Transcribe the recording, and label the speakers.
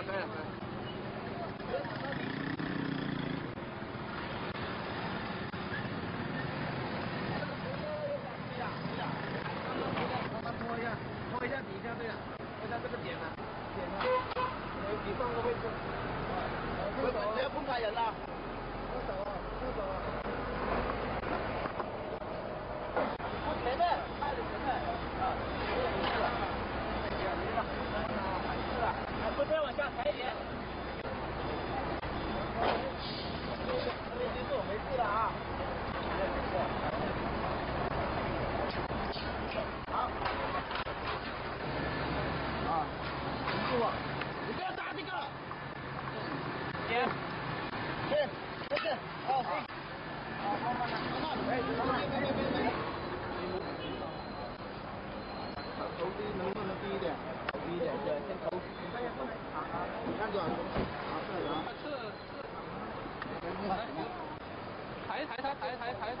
Speaker 1: 了，可以。了，可以。慢慢拖一下，拖一下底下对了，拖下这个点了，点了，你放个位置。不不要分开人了。不走啊，不走啊。前面，快点前面啊！没事了，没了，没事了，哎，不再往下抬一点。没结束，没事了啊。没事。好。啊，你不要打这个。停。停，没事，好，行。好，慢慢来，慢慢，哎，慢慢，别别别别。头低能不能低一点？低一点，对，先头。看着，好，这里啊。
Speaker 2: 是是。抬抬抬抬抬抬抬。